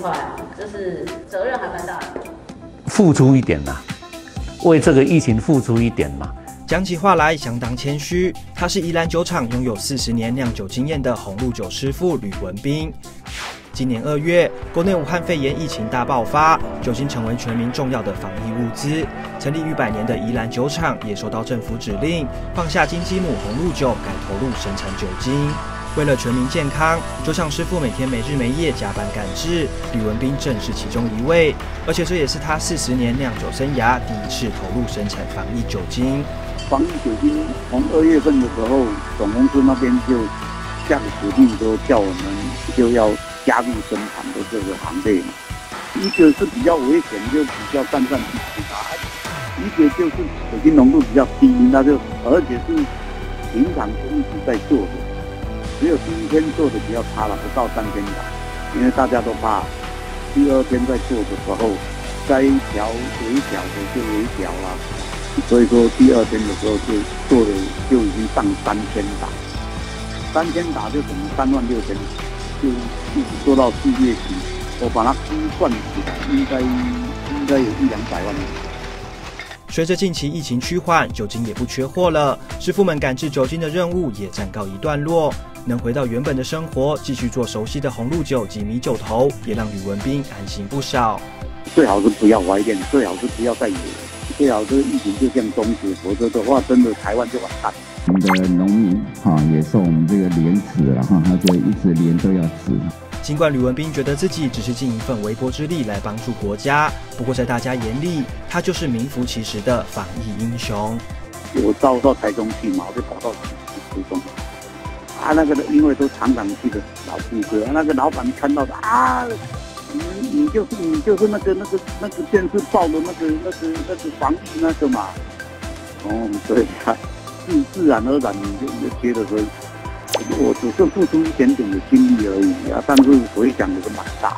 块啊，就是责任还蛮大的。付出一点呐，为这个疫情付出一点嘛。讲起话来相当谦虚，他是宜兰酒厂拥有四十年酿酒经验的红露酒师傅吕文斌。今年二月，国内武汉肺炎疫情大爆发，酒精成为全民重要的防疫物资。成立逾百年的宜兰酒厂也受到政府指令，放下金鸡母红露酒，改投入生产酒精。为了全民健康，酒厂师傅每天没日没夜加班赶制，吕文斌正是其中一位。而且这也是他四十年酿酒生涯第一次投入生产防疫酒精。防疫酒精从二月份的时候，总公司那边就下个指令说，叫我们就要加入生产的这个行列嘛。一个是比较危险，就比较战战兢兢啊；一个就是酒精浓度比较低，那就而且是平常就一直在做的，只有第一天做的比较差了，不到三天打，因为大家都怕第二天在做的时候，该调微调的就微调了。所以说第二天的时候就做的，就已经上三千打，三千打就等于三万六千，就一直做到四月底，我把它估算起来，应该应该有一两百万。随着近期疫情趋缓，酒精也不缺货了，师傅们赶制酒精的任务也暂告一段落，能回到原本的生活，继续做熟悉的红露酒及米酒头，也让吕文斌安心不少。最好是不要怀念，最好是不要再有。最好是疫情就像终止，否则的话，真的台湾就完蛋。我们的农民哈也受我们这个连死了哈，他就一直连都要吃。尽管吕文斌觉得自己只是尽一份微薄之力来帮助国家，不过在大家眼里，他就是名副其实的防疫英雄。我到到台中去嘛，我就跑到台中，啊，那个因为都常常去的老顾客，那个老板看到的啊。你你就是你就是那个那个那个电视报的那个那个那个防疫那个嘛，哦，对啊，自自然而然你就你就觉得说，我只是付出一点点的精力而已啊，但是回响也是蛮大。